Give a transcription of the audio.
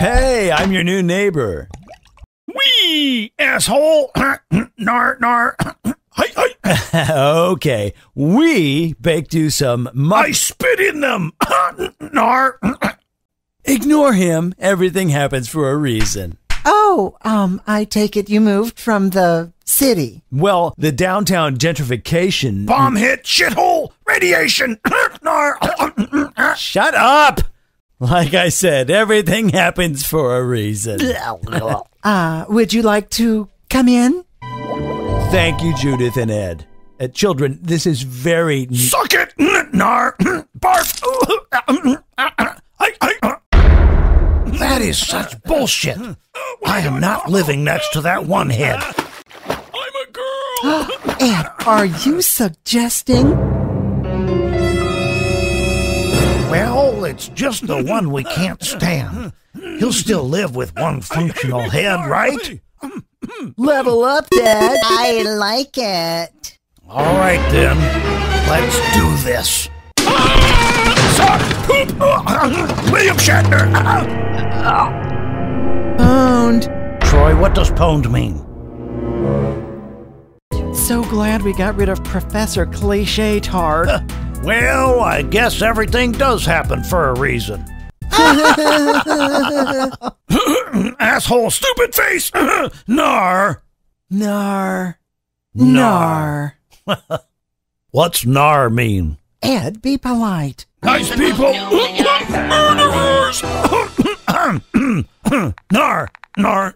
Hey, I'm your new neighbor. Wee, asshole. nar, nar. Hi, hi. okay, we baked you some I spit in them. nar. Ignore him. Everything happens for a reason. Oh, um, I take it you moved from the city. Well, the downtown gentrification. Bomb hit, shithole, radiation. nar. Shut up! Like I said, everything happens for a reason. Uh, would you like to come in? Thank you, Judith and Ed. Uh, children, this is very. Suck it. Nar. Barf. Hi, hi. That is such bullshit. I am not living next to that one head. I'm a girl. Ed, are you suggesting? It's just the one we can't stand. He'll still live with one functional head, right? Mm, mm. Level up, Dad. I like it. All right, then. Let's do this. Suck! Poop! William Shatner! Owned. Troy, what does pwned mean? So glad we got rid of Professor Cliche Tard. Well, I guess everything does happen for a reason. Asshole, stupid face! Nar! Nar. Nar. Nar. What's nar mean? Ed, be polite. Nice people! Murderers! nar! Nar!